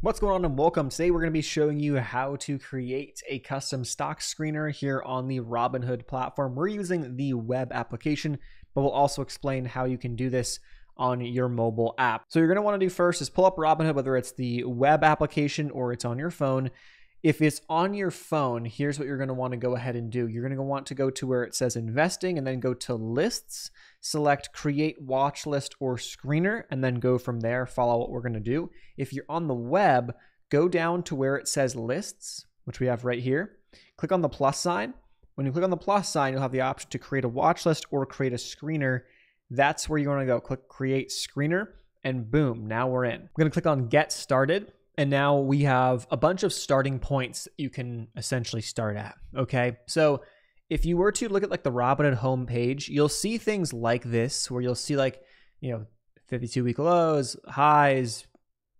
What's going on and welcome. Today we're going to be showing you how to create a custom stock screener here on the Robinhood platform. We're using the web application, but we'll also explain how you can do this on your mobile app. So you're going to want to do first is pull up Robinhood, whether it's the web application or it's on your phone. If it's on your phone, here's what you're going to want to go ahead and do. You're going to want to go to where it says investing and then go to lists, select create watch list or screener, and then go from there. Follow what we're going to do. If you're on the web, go down to where it says lists, which we have right here. Click on the plus sign. When you click on the plus sign, you'll have the option to create a watch list or create a screener. That's where you want to go. Click create screener, and boom, now we're in. I'm going to click on get started. And now we have a bunch of starting points you can essentially start at. Okay. So if you were to look at like the Robinhood homepage, you'll see things like this where you'll see like, you know, 52 week lows, highs,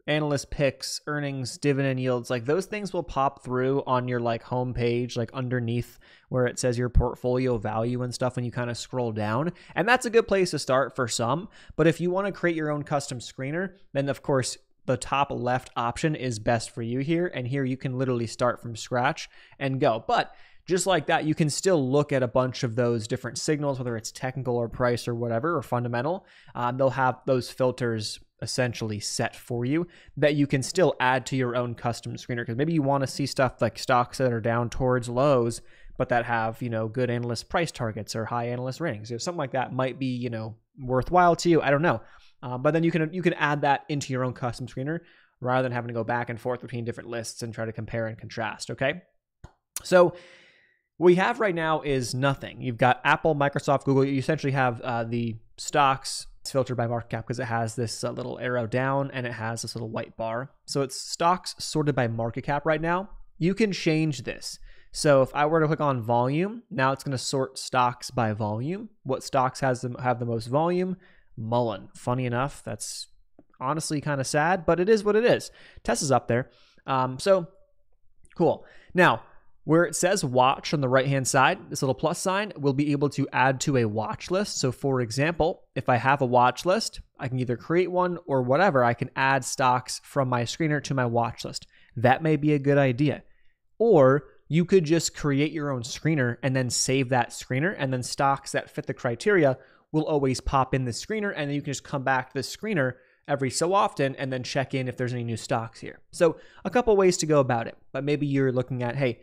analyst picks, earnings, dividend yields, like those things will pop through on your like homepage, like underneath where it says your portfolio value and stuff when you kind of scroll down. And that's a good place to start for some. But if you want to create your own custom screener, then of course the top left option is best for you here. And here you can literally start from scratch and go. But just like that, you can still look at a bunch of those different signals, whether it's technical or price or whatever, or fundamental. Um, they'll have those filters essentially set for you that you can still add to your own custom screener. Because maybe you want to see stuff like stocks that are down towards lows, but that have, you know, good analyst price targets or high analyst ratings. You know, something like that might be, you know, worthwhile to you. I don't know. Um, but then you can you can add that into your own custom screener rather than having to go back and forth between different lists and try to compare and contrast. Okay, so what we have right now is nothing. You've got Apple, Microsoft, Google. You essentially have uh, the stocks. It's filtered by market cap because it has this uh, little arrow down and it has this little white bar. So it's stocks sorted by market cap right now. You can change this. So if I were to click on volume, now it's going to sort stocks by volume. What stocks has them have the most volume? Mullen. Funny enough, that's honestly kind of sad, but it is what it is. Tesla's up there. Um, so cool. Now, where it says watch on the right hand side, this little plus sign, we'll be able to add to a watch list. So, for example, if I have a watch list, I can either create one or whatever, I can add stocks from my screener to my watch list. That may be a good idea. Or you could just create your own screener and then save that screener, and then stocks that fit the criteria will always pop in the screener, and then you can just come back to the screener every so often and then check in if there's any new stocks here. So, a couple ways to go about it, but maybe you're looking at, hey,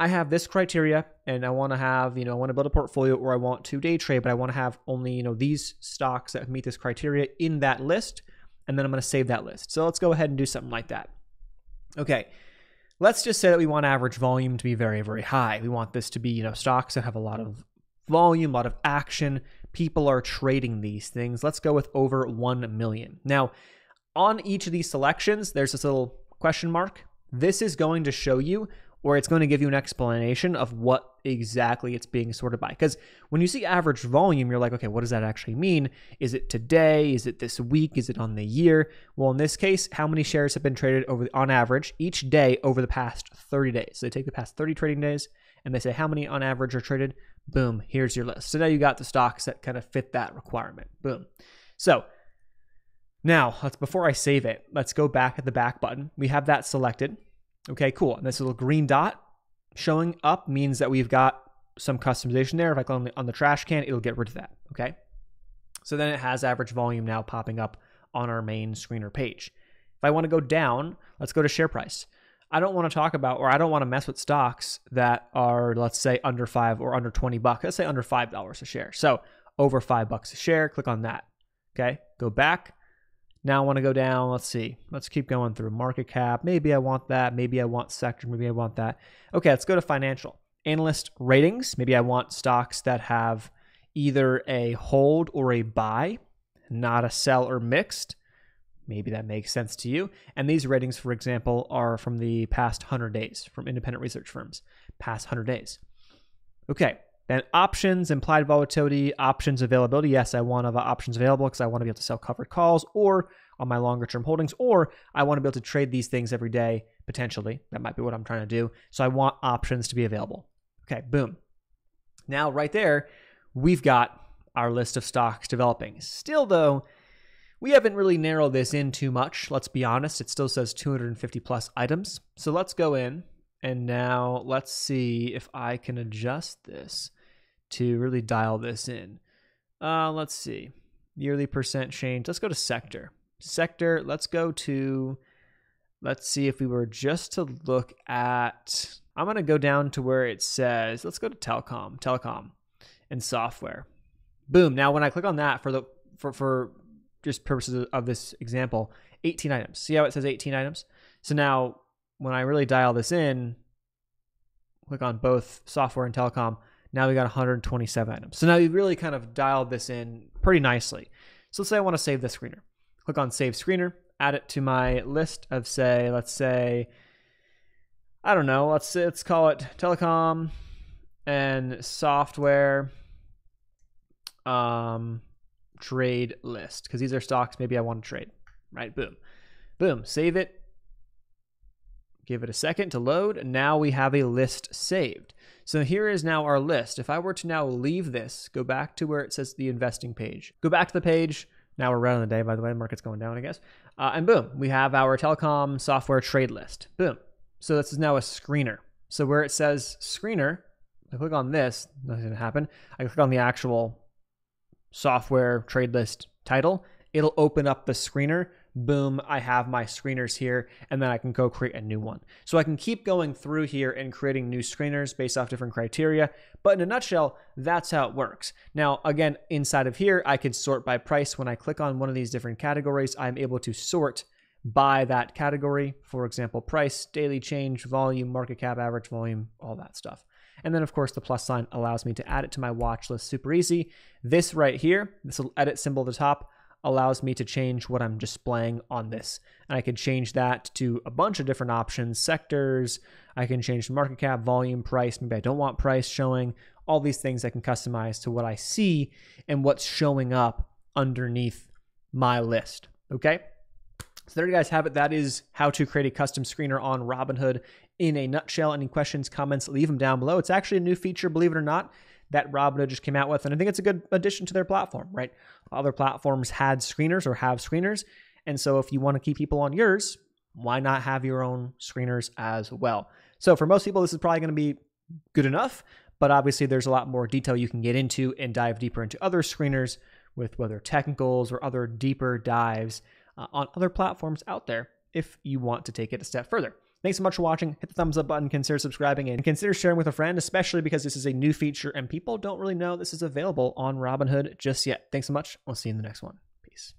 I have this criteria and I want to have, you know, I want to build a portfolio or I want to day trade, but I want to have only, you know, these stocks that meet this criteria in that list. And then I'm going to save that list. So let's go ahead and do something like that. Okay. Let's just say that we want average volume to be very, very high. We want this to be, you know, stocks that have a lot of volume, a lot of action, people are trading these things. Let's go with over 1 million. Now, on each of these selections, there's this little question mark. This is going to show you or it's going to give you an explanation of what exactly it's being sorted by. Because when you see average volume, you're like, okay, what does that actually mean? Is it today? Is it this week? Is it on the year? Well, in this case, how many shares have been traded over on average each day over the past 30 days? So they take the past 30 trading days and they say how many on average are traded Boom, here's your list. So now you got the stocks that kind of fit that requirement. Boom. So now let's before I save it, let's go back at the back button. We have that selected. Okay, cool. And this little green dot showing up means that we've got some customization there. If I click on the, on the trash can, it'll get rid of that. Okay. So then it has average volume now popping up on our main screener page. If I want to go down, let's go to share price. I don't want to talk about, or I don't want to mess with stocks that are, let's say, under five or under 20 bucks. Let's say under $5 a share. So over five bucks a share, click on that. Okay, go back. Now I want to go down. Let's see. Let's keep going through market cap. Maybe I want that. Maybe I want sector. Maybe I want that. Okay, let's go to financial. Analyst ratings. Maybe I want stocks that have either a hold or a buy, not a sell or mixed. Maybe that makes sense to you. And these ratings, for example, are from the past 100 days from independent research firms, past 100 days. Okay, then options, implied volatility, options availability. Yes, I want to have options available because I want to be able to sell covered calls or on my longer term holdings, or I want to be able to trade these things every day, potentially. That might be what I'm trying to do. So I want options to be available. Okay, boom. Now, right there, we've got our list of stocks developing. Still, though, We haven't really narrowed this in too much. Let's be honest. It still says 250 plus items. So let's go in and now let's see if I can adjust this to really dial this in. Uh, let's see. Yearly percent change. Let's go to sector. Sector, let's go to, let's see if we were just to look at, I'm going to go down to where it says, let's go to telecom, telecom and software. Boom. Now, when I click on that for the, for, for just purposes of this example, 18 items. See how it says 18 items? So now when I really dial this in, click on both software and telecom, now we got 127 items. So now we really kind of dialed this in pretty nicely. So let's say I want to save this screener. Click on save screener, add it to my list of say, let's say, I don't know, let's let's call it telecom and software um, trade list because these are stocks maybe I want to trade, right? Boom. Boom. Save it. Give it a second to load. And now we have a list saved. So here is now our list. If I were to now leave this, go back to where it says the investing page, go back to the page. Now we're right on the day, by the way, the market's going down, I guess. Uh, and boom, we have our telecom software trade list. Boom. So this is now a screener. So where it says screener, I click on this, nothing's gonna happen. I click on the actual software trade list title, it'll open up the screener. Boom, I have my screeners here, and then I can go create a new one. So I can keep going through here and creating new screeners based off different criteria. But in a nutshell, that's how it works. Now, again, inside of here, I can sort by price. When I click on one of these different categories, I'm able to sort by that category. For example, price, daily change, volume, market cap, average volume, all that stuff. And then, of course, the plus sign allows me to add it to my watch list super easy. This right here, this little edit symbol at the top, allows me to change what I'm displaying on this. And I can change that to a bunch of different options, sectors, I can change the market cap, volume, price, maybe I don't want price showing, all these things I can customize to what I see and what's showing up underneath my list, okay? So there you guys have it. That is how to create a custom screener on Robinhood in a nutshell. Any questions, comments, leave them down below. It's actually a new feature, believe it or not, that Robinhood just came out with. And I think it's a good addition to their platform, right? Other platforms had screeners or have screeners. And so if you want to keep people on yours, why not have your own screeners as well? So for most people, this is probably going to be good enough, but obviously there's a lot more detail you can get into and dive deeper into other screeners with whether technicals or other deeper dives uh, on other platforms out there if you want to take it a step further. Thanks so much for watching. Hit the thumbs up button, consider subscribing, and consider sharing with a friend, especially because this is a new feature and people don't really know this is available on Robinhood just yet. Thanks so much. We'll see you in the next one. Peace.